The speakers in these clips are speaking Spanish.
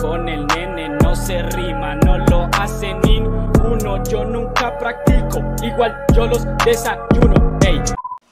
Con el nene no se rima, no lo hace ninguno. Yo nunca practico, igual yo los desayuno.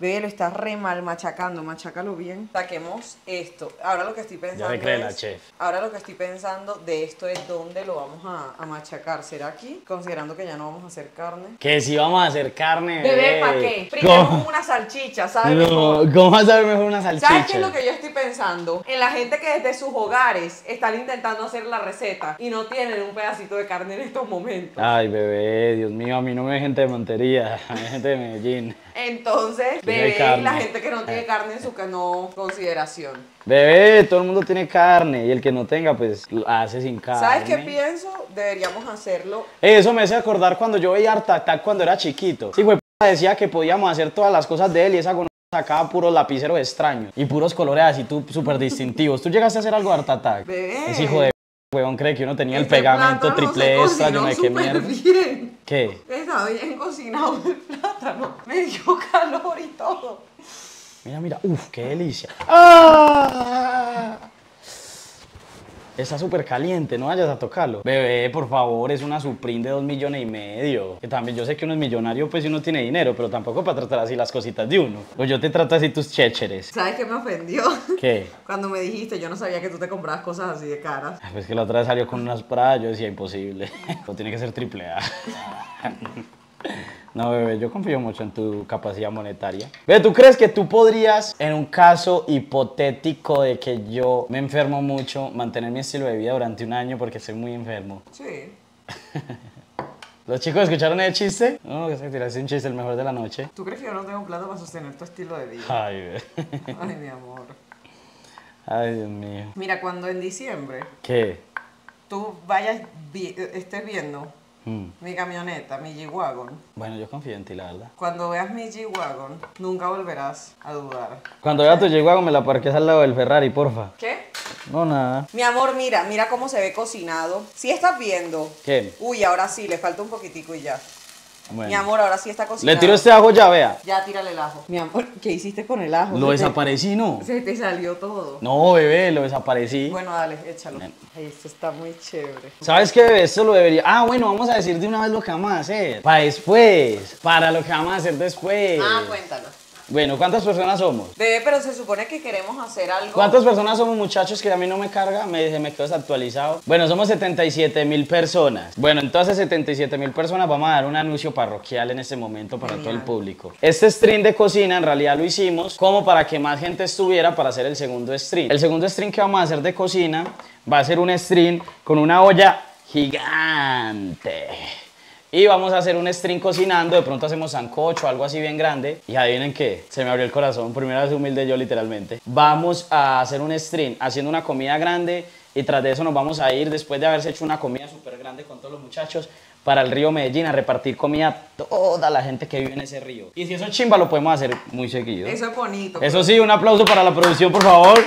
Bebé, lo estás re mal machacando, machácalo bien. Saquemos esto. Ahora lo que estoy pensando. le cree la es- chef. Ahora lo que estoy pensando de esto es dónde lo vamos a, a machacar. ¿Será aquí? Considerando que ya no vamos a hacer carne. Que si vamos a hacer carne. Bebé, ¿para qué? Primero ¿Cómo? una salchicha, ¿sabes? mejor? No, ¿cómo vas a saber mejor una salchicha? ¿Sabes qué es lo que yo estoy pensando? En la gente que desde sus hogares están intentando hacer la receta y no tienen un pedacito de carne en estos momentos. Ay, bebé, Dios mío, a mí no me ve gente de Montería, me ve gente de Medellín. Entonces, bebé, y la gente que no tiene carne en su no consideración. Bebé, todo el mundo tiene carne y el que no tenga, pues lo hace sin carne. ¿Sabes qué pienso? Deberíamos hacerlo. Eso me hace acordar cuando yo veía Art Attack cuando era chiquito. Sí, güey, decía que podíamos hacer todas las cosas de él y esa sacaba puros lapiceros extraños y puros colores así tú súper distintivos. ¿Tú llegaste a hacer algo de Art Attack? Bebé. Ese hijo de huevón cree que uno tenía el Este pegamento triple extra, yo me qué mierda. bien. ¿Qué? Estaba bien cocinado el plátano. Me dio calor y todo. Mira, mira, uff, qué delicia. ¡Ah! Está súper caliente, no vayas a tocarlo. Bebé, por favor, es una Supreme de dos millones y medio. Que también yo sé que uno es millonario, pues si uno tiene dinero, pero tampoco para tratar así las cositas de uno. Pues yo te trato así tus chécheres. ¿Sabes qué me ofendió? ¿Qué? Cuando me dijiste, yo no sabía que tú te comprabas cosas así de caras. Ay, Pues que la otra vez salió con unas pradas, yo decía imposible. O tiene que ser triple A. No, bebé, yo confío mucho en tu capacidad monetaria. Bebé, ¿tú crees que tú podrías, en un caso hipotético de que yo me enfermo mucho, mantener mi estilo de vida durante un año porque estoy muy enfermo? Sí. ¿Los chicos escucharon el chiste? No, que se tiraste un chiste el mejor de la noche. ¿Tú crees que yo no tengo plata para sostener tu estilo de vida? Ay, bebé. Ay, mi amor. Ay, Dios mío. Mira, cuando en diciembre ¿Qué? tú vayas, vi- estés viendo Mm. mi camioneta, mi G-Wagon, Bueno, yo confío en ti, la verdad. cuando veas mi G-Wagon, nunca volverás a dudar. Cuando vea tu G-Wagon me la parques al lado del Ferrari, porfa. ¿Qué? No, nada. Mi amor, mira, mira cómo se ve cocinado. Si estás viendo. ¿Qué? Uy, ahora sí, le falta un poquitico y ya. Bueno. Mi amor, ahora sí está cocinado. Le tiro este ajo ya, vea. Ya, tírale el ajo. Mi amor, ¿qué hiciste con el ajo? Lo Se te- desaparecí, ¿no? Se te salió todo. No, bebé, lo desaparecí. Bueno, dale, échalo. Ven. Ay, esto está muy chévere. ¿Sabes qué, bebé? Esto lo debería... Ah, bueno, vamos a decir de una vez lo que vamos a hacer. Para después. Para lo que vamos a hacer después. Ah, cuéntalo. Bueno, ¿cuántas personas somos? Bebé, pero se supone que queremos hacer algo. ¿Cuántas personas somos, muchachos, que a mí no me carga? Me, me quedó desactualizado. Bueno, somos 77 mil personas. Bueno, entonces 77 mil personas vamos a dar un anuncio parroquial en este momento para todo el Genial. público. Este stream de cocina en realidad lo hicimos como para que más gente estuviera para hacer el segundo stream. El segundo stream que vamos a hacer de cocina va a ser un stream con una olla gigante. Y vamos a hacer un stream cocinando, de pronto hacemos sancocho, algo así bien grande. Y adivinen qué, se me abrió el corazón, primera vez humilde yo literalmente. Vamos a hacer un stream haciendo una comida grande y tras de eso nos vamos a ir, después de haberse hecho una comida súper grande con todos los muchachos, para el río Medellín a repartir comida a toda la gente que vive en ese río. Y si eso es chimba, lo podemos hacer muy seguido. Eso es bonito. Eso sí, un aplauso para la producción, por favor.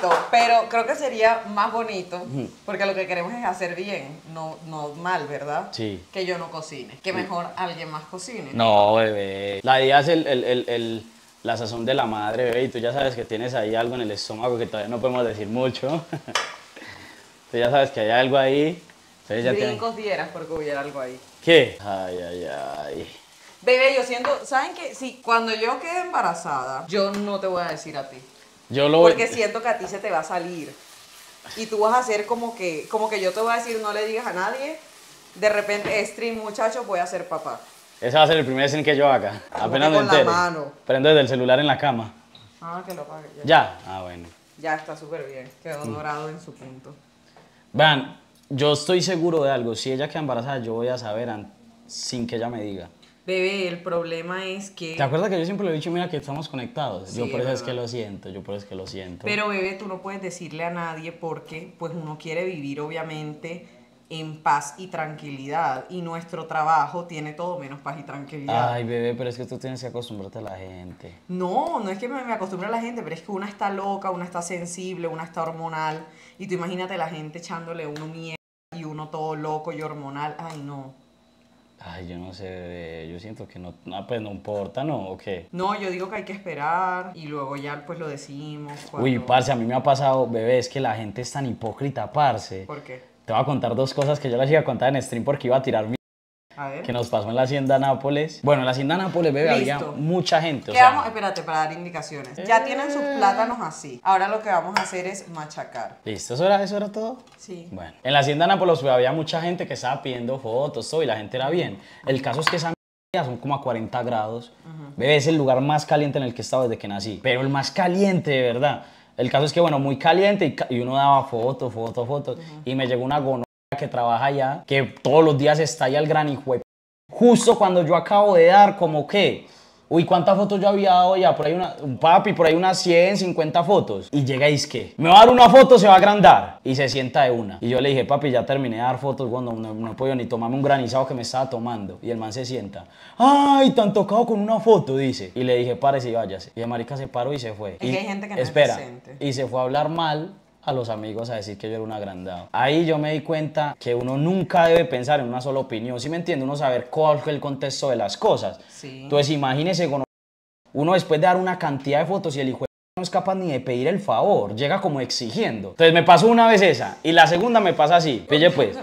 Bonito, pero creo que sería más bonito porque lo que queremos es hacer bien, no, no mal, ¿verdad? Sí. Que yo no cocine, que mejor alguien más cocine. No, bebé. La idea es el, el- el- el- la sazón de la madre, bebé. Y tú ya sabes que tienes ahí algo en el estómago que todavía no podemos decir mucho. tú ya sabes que hay algo ahí. Entonces ya tiene- Brincos dieras porque hubiera algo ahí. ¿Qué? Ay, ay, ay. Bebé, yo siento, ¿saben qué? Sí, cuando yo quede embarazada, yo no te voy a decir a ti. Yo lo voy... Porque siento que a ti se te va a salir. Y tú vas a hacer como que, como que yo te voy a decir, no le digas a nadie. De repente, stream, muchachos, voy a ser papá. Ese va a ser el primer stream que yo haga. Apenas me con la entere. mano. Prendo desde el celular en la cama. Ah, que lo pague. Ya, ¿Ya? Ah, bueno. Ya está súper bien. Quedó Mm. dorado en su punto. Vean, yo estoy seguro de algo. Si ella queda embarazada, yo voy a saber sin que ella me diga. Bebé, el problema es que... ¿Te acuerdas que yo siempre le he dicho, mira, que estamos conectados? yo Sí, por eso es que lo siento, yo por eso es que lo siento. Pero bebé, tú no puedes decirle a nadie porque pues uno quiere vivir obviamente en paz y tranquilidad y nuestro trabajo tiene todo menos paz y tranquilidad. Ay, bebé, pero es que tú tienes que acostumbrarte a la gente. No, no es que me, me acostumbre a la gente, pero es que una está loca, una está sensible, una está hormonal y tú imagínate la gente echándole uno mierda y uno todo loco y hormonal. Ay, no. Ay, yo no sé, bebé, yo siento que no, no, pues no importa, ¿no? ¿O qué? No, yo digo que hay que esperar y luego ya pues lo decimos. Uy, parce, a mí me ha pasado, bebé, es que la gente es tan hipócrita, parce. ¿Por qué? Te voy a contar dos cosas que yo les iba a contar en stream porque iba a tirar mi... A ver. que nos pasó en la hacienda Nápoles. Bueno, en la hacienda Nápoles, bebé, había Listo. mucha gente, o ¿Qué sea... Espérate, para dar indicaciones. Ya tienen sus plátanos así. Ahora lo que vamos a hacer es machacar. ¿Listo? ¿Eso era, ¿Eso era todo? Sí. Bueno, en la hacienda Nápoles pues, había mucha gente que estaba pidiendo fotos, todo, y la gente era bien. El caso es que esa mierda son como a 40 grados. Bebé, es el lugar más caliente en el que he estado desde que nací. Pero el más caliente, de verdad. El caso es que, bueno, muy caliente y, y uno daba fotos, fotos, fotos. Y me llegó una gonorrea que trabaja allá, que todos los días está ahí al gran hijo Justo cuando yo acabo de dar, como que, uy, ¿cuántas fotos yo había dado ya? Por ahí una, un papi, por ahí unas 100, 50 fotos. Y llega y es que, me va a dar una foto, se va a agrandar. Y se sienta de una. Y yo le dije, papi, ya terminé de dar fotos, bueno, no, no podido ni tomarme un granizado que me estaba tomando. Y el man se sienta, ay, tan tocado con una foto, dice. Y le dije, párese y váyase. Y el marica se paró y se fue. Es que y, hay gente que no es Espera, y se fue a hablar mal a los amigos a decir que yo era un agrandado. Ahí yo me di cuenta que uno nunca debe pensar en una sola opinión, ¿sí me entiende? Uno saber cuál fue el contexto de las cosas. Sí. Entonces imagínese con uno después de dar una cantidad de fotos y el hijo de no es capaz ni de pedir el favor, llega como exigiendo. Entonces me pasó una vez esa y la segunda me pasa así. Pille pues,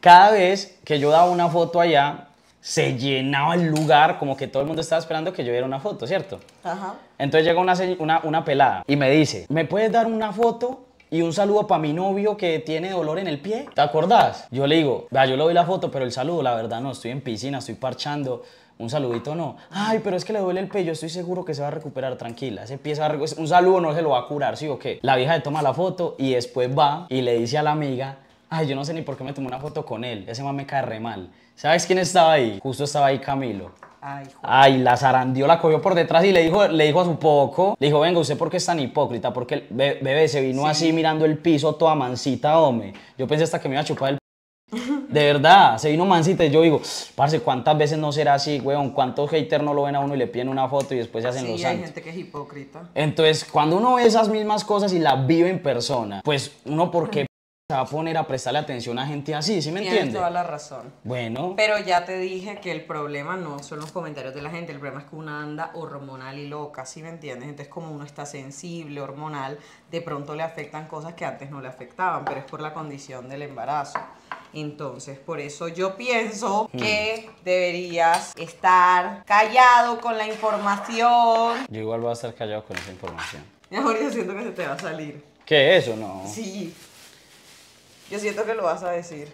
cada vez que yo daba una foto allá, se llenaba el lugar como que todo el mundo estaba esperando que yo diera una foto, ¿cierto? Ajá. Entonces llega una, una, una pelada y me dice, ¿me puedes dar una foto y un saludo para mi novio que tiene dolor en el pie? ¿Te acordás? Yo le digo, vea, yo le doy la foto, pero el saludo, la verdad no, estoy en piscina, estoy parchando. Un saludito no. Ay, pero es que le duele el pie, estoy seguro que se va a recuperar, tranquila. Ese pie se va a Un saludo no se lo va a curar, ¿sí o qué? La vieja le toma la foto y después va y le dice a la amiga, ay, yo no sé ni por qué me tomé una foto con él, ese man me cae re mal. ¿Sabes quién estaba ahí? Justo estaba ahí Camilo. Ay. Ay, la zarandió, la cogió por detrás y le dijo, le dijo a su poco, le dijo, venga, ¿usted por qué es tan hipócrita? Porque el be- bebé se vino así mirando el piso toda mansita, hombre. Yo pensé hasta que me iba a chupar el... De verdad, se vino mansita y yo digo, parce, ¿cuántas veces no será así, weón? ¿Cuántos haters no lo ven a uno y le piden una foto y después se hacen Sí, los hay santos? gente que es hipócrita. Entonces, cuando uno ve esas mismas cosas y las vive en persona, pues uno, ¿por qué se va a poner a prestarle atención a gente así? ¿Sí me Tienes entiende? toda la razón. Bueno, Pero ya te dije que el problema no son los comentarios de la gente, el problema es que una anda hormonal y loca, ¿sí me entiendes? Entonces como uno está sensible, hormonal, de pronto le afectan cosas que antes no le afectaban, pero es por la condición del embarazo. Entonces, por eso yo pienso que deberías estar callado con la información. yo igual voy a estar callado con esa información. Mejor yo siento que se te va a salir. ¿Qué es eso? No. Sí. Yo siento que lo vas a decir.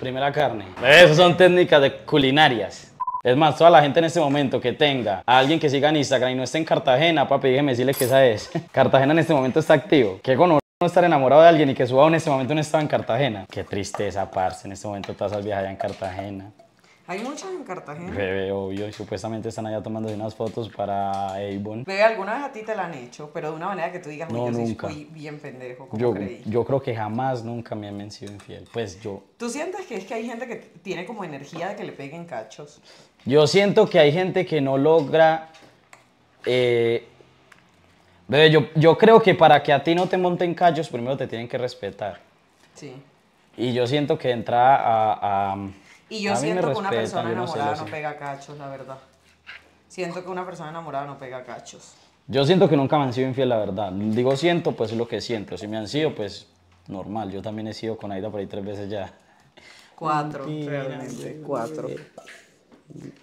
Primera carne. Esas son técnicas de culinarias. Es más, toda la gente en este momento que tenga a alguien que siga en Instagram y no esté en Cartagena, papi, déjeme decirle que esa es. Cartagena en este momento está activo. Qué no estar enamorado de alguien y que suba en este momento no estaba en Cartagena. Qué tristeza, parce. En este momento todas esas viejas en Cartagena. Hay muchas en Cartagena. Bebé, obvio. Y supuestamente están allá tomando unas fotos para Avon. Bebé, alguna vez a ti te la han hecho, pero de una manera que tú digas, "Uy, No, yo nunca. bien pendejo, como Yo, creí. yo creo que jamás, nunca me han sido infiel. Pues yo, ¿Tú sientes que es que hay gente que tiene como energía de que le peguen cachos? Yo siento que hay gente que no logra. eh, bebé, yo, yo creo que para que a ti no te monten callos, primero te tienen que respetar. Sí. Y yo siento que entra a. a- Y yo siento que una persona enamorada no pega cachos, la verdad. Siento que una persona enamorada no pega cachos. Yo siento que nunca me han sido infiel, la verdad. Digo siento, pues es lo que siento. Si me han sido, pues normal. Yo también he sido con Aida por ahí tres veces ya. Cuatro, realmente. Cuatro.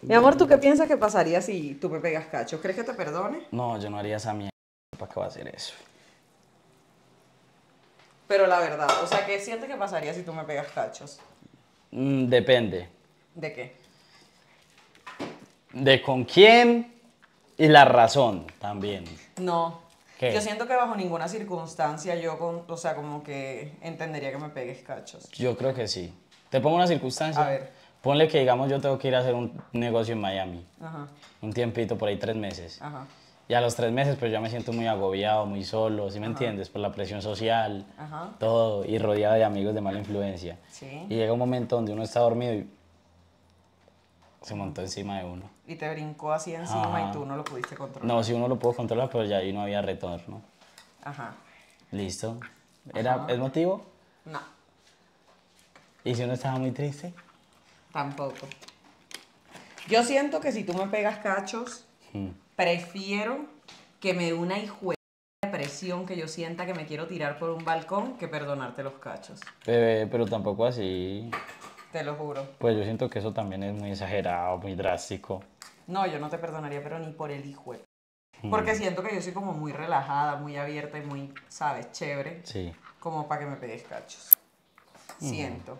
Mi amor, ¿tú qué piensas que pasaría si tú me pegas cachos? ¿Crees que te perdone? No, yo no haría esa mierda. ¿Para qué va a hacer eso? Pero la verdad, o sea, ¿qué sientes que pasaría si tú me pegas cachos? Mm, depende. ¿De qué? De con quién y la razón también. No. ¿Qué? Yo siento que bajo ninguna circunstancia yo, con, o sea, como que entendería que me pegues cachos. Yo creo que sí. Te pongo una circunstancia. A ver. Ponle que, digamos, yo tengo que ir a hacer un negocio en Miami. Ajá, Un tiempito, por ahí tres meses. ajá, Y a los tres meses, pues ya me siento muy agobiado, muy solo, ¿sí me entiendes? Por la presión social, ajá. todo, y rodeado de amigos de mala influencia. Sí. Y llega un momento donde uno está dormido y se montó encima de uno. Y te brincó así encima Ajá. y tú no lo pudiste controlar. No, si uno lo puedo controlar, pero ya ahí no había retorno. Ajá. ¿Listo? ¿Era, ¿Es motivo? No. ¿Y si uno estaba muy triste? Tampoco. Yo siento que si tú me pegas cachos, Mm. Prefiero que me dé una hijo de presión que yo sienta que me quiero tirar por un balcón que perdonarte los cachos. Bebé, pero tampoco así. Te lo juro. Pues yo siento que eso también es muy exagerado, muy drástico. No, yo no te perdonaría, pero ni por el hijo. de- Porque siento que yo soy como muy relajada, muy abierta y muy, ¿sabes? Chévere. Sí. Como para que me pegues cachos. Siento.